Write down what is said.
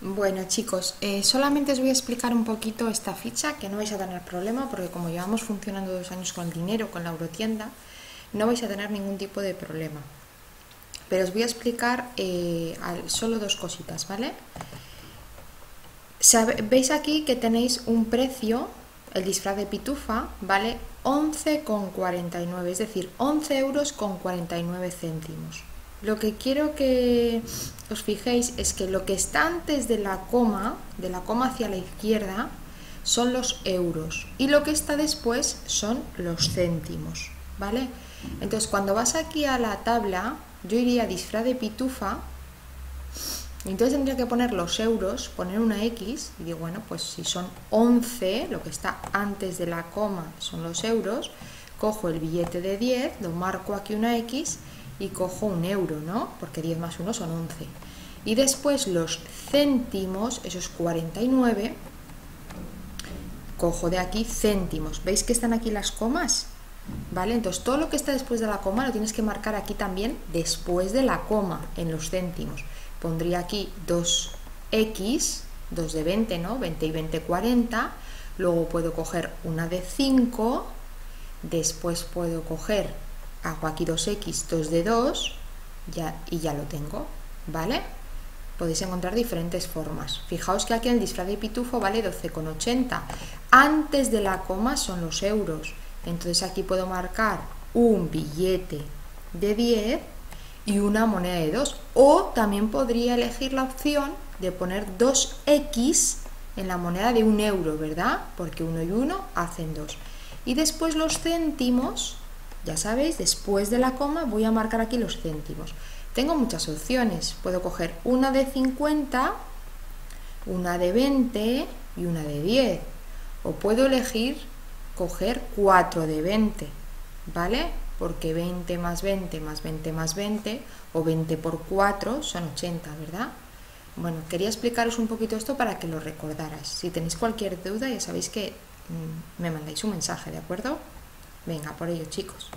Bueno chicos, eh, solamente os voy a explicar un poquito esta ficha que no vais a tener problema porque como llevamos funcionando dos años con el dinero, con la eurotienda, no vais a tener ningún tipo de problema. Pero os voy a explicar eh, solo dos cositas, ¿vale? Veis aquí que tenéis un precio, el disfraz de pitufa, ¿vale? 11,49, es decir, 11 euros con 49 céntimos. Lo que quiero que os fijéis es que lo que está antes de la coma, de la coma hacia la izquierda, son los euros y lo que está después son los céntimos, ¿vale? Entonces cuando vas aquí a la tabla, yo iría a disfraz de pitufa, entonces tendría que poner los euros, poner una X y digo, bueno, pues si son 11, lo que está antes de la coma son los euros, cojo el billete de 10, lo marco aquí una X y cojo un euro, ¿no? Porque 10 más 1 son 11. Y después los céntimos, esos 49, cojo de aquí céntimos. ¿Veis que están aquí las comas? ¿Vale? Entonces todo lo que está después de la coma lo tienes que marcar aquí también después de la coma, en los céntimos. Pondría aquí 2x, 2 de 20, ¿no? 20 y 20, 40. Luego puedo coger una de 5. Después puedo coger hago aquí 2x, 2 de 2 ya, y ya lo tengo, ¿vale? Podéis encontrar diferentes formas. Fijaos que aquí el disfraz de pitufo vale 12,80. Antes de la coma son los euros. Entonces aquí puedo marcar un billete de 10 y una moneda de 2. O también podría elegir la opción de poner 2x en la moneda de un euro, ¿verdad? Porque 1 y 1 hacen 2. Y después los céntimos ya sabéis, después de la coma voy a marcar aquí los céntimos. Tengo muchas opciones. Puedo coger una de 50, una de 20 y una de 10. O puedo elegir coger 4 de 20, ¿vale? Porque 20 más 20 más 20 más 20 o 20 por 4 son 80, ¿verdad? Bueno, quería explicaros un poquito esto para que lo recordarais. Si tenéis cualquier duda ya sabéis que mm, me mandáis un mensaje, ¿de acuerdo? Venga, por ello chicos.